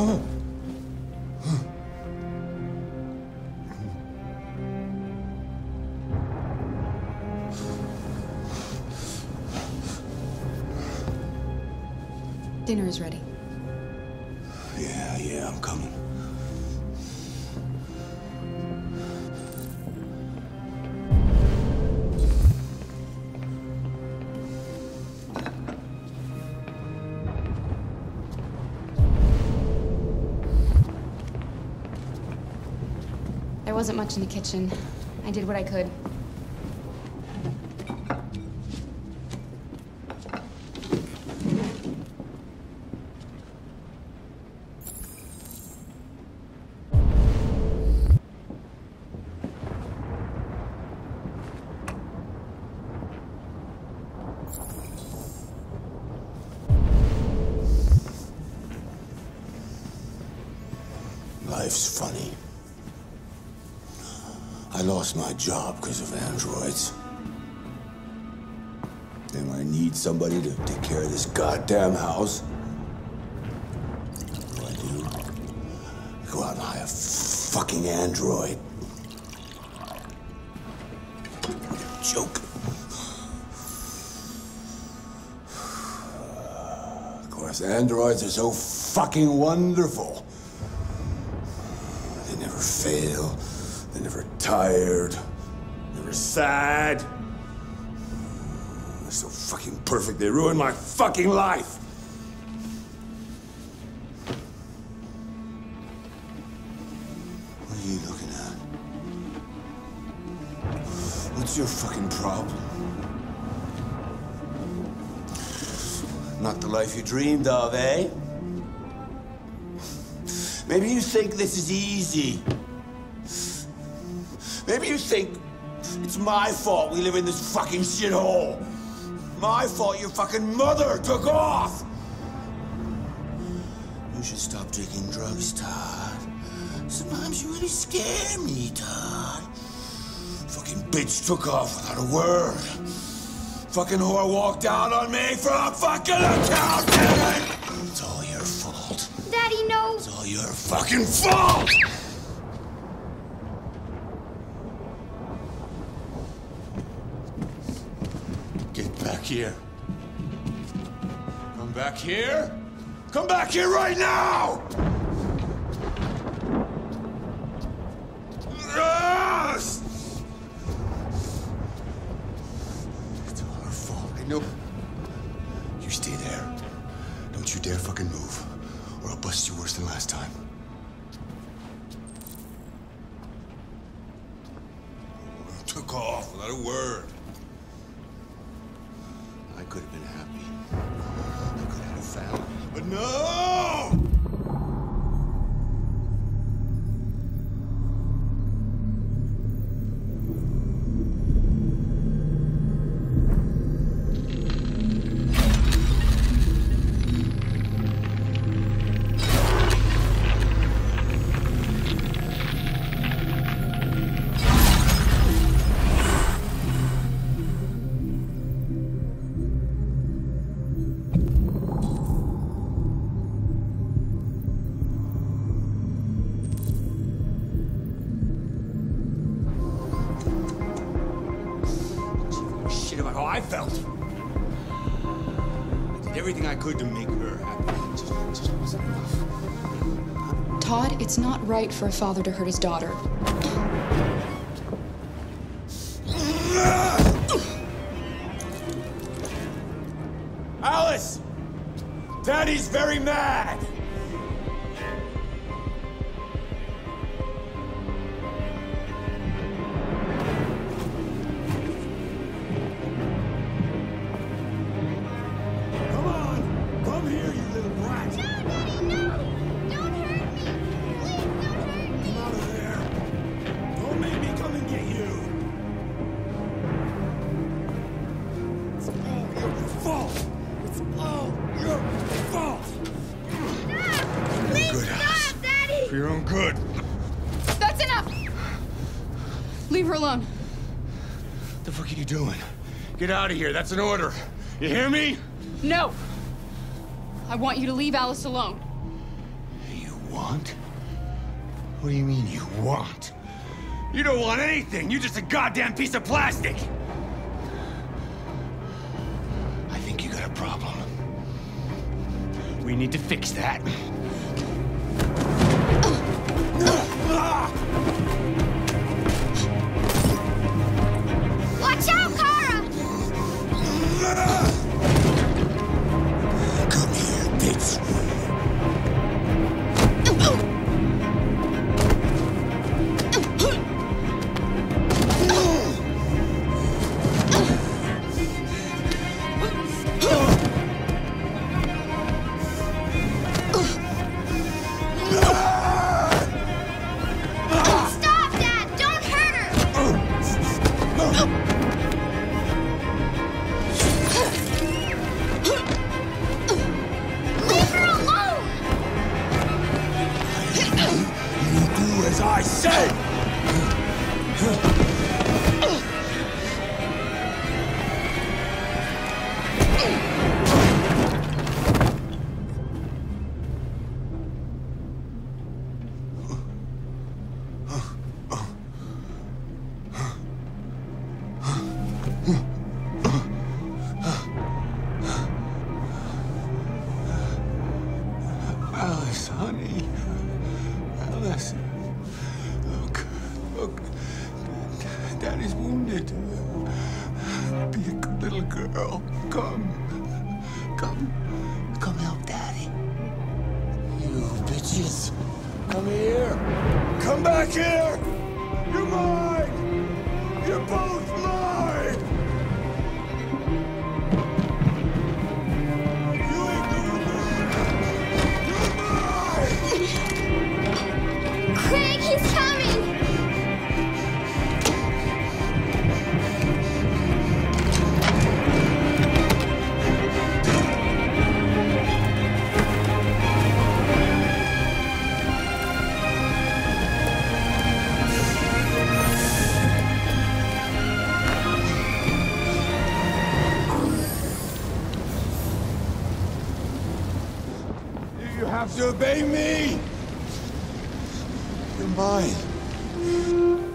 Dinner is ready. Yeah, yeah, I'm coming. Wasn't much in the kitchen. I did what I could. Life's funny. I lost my job because of androids. And I need somebody to take care of this goddamn house. What do I do? Go out and hire a fucking android. Joke. Of course, androids are so fucking wonderful. They never fail. They're never tired. Never sad. They're so fucking perfect. They ruined my fucking life. What are you looking at? What's your fucking problem? Not the life you dreamed of, eh? Maybe you think this is easy. Maybe you think it's my fault we live in this fucking shithole. My fault your fucking mother took off. You should stop taking drugs, Todd. Sometimes you really scare me, Todd. Fucking bitch took off without a word. Fucking whore walked out on me for a fucking accountant. It's all your fault. Daddy, no! It's all your fucking fault! Get back here. Come back here. Come back here right now! It's all her fault. I know. You stay there. Don't you dare fucking move, or I'll bust you worse than last time. Took off without a word. I could have been happy. I could have had a family. But no! Everything I could to make her happy. Just, just wasn't enough. Todd, it's not right for a father to hurt his daughter. Alice! Daddy's very mad! For your own good. That's enough! Leave her alone. What the fuck are you doing? Get out of here. That's an order. You hear me? No! I want you to leave Alice alone. You want? What do you mean you want? You don't want anything. You're just a goddamn piece of plastic. I think you got a problem. We need to fix that. Her! Alice, honey. Alice. Look, look. Daddy's wounded. Be a good little girl. Come. Come. Come help Daddy. You bitches. Come here. Come back here. You're mine. You're both have to obey me! You're mine.